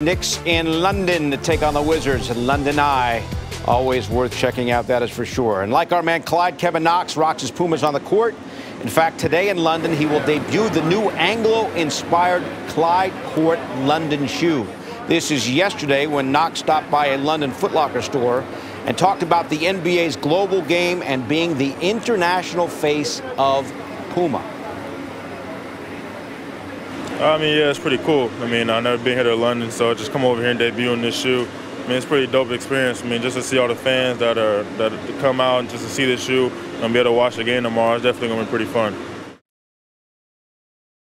Knicks in London to take on the Wizards. London Eye. Always worth checking out, that is for sure. And like our man Clyde, Kevin Knox rocks his Pumas on the court. In fact, today in London, he will debut the new Anglo inspired Clyde Court London shoe. This is yesterday when Knox stopped by a London Footlocker store and talked about the NBA's global game and being the international face of Puma. I mean, yeah, it's pretty cool. I mean, I've never been here to London, so just come over here and debut in this shoe. I mean, it's pretty dope experience. I mean, just to see all the fans that are that come out and just to see this shoe and be able to watch the game tomorrow, it's definitely gonna be pretty fun.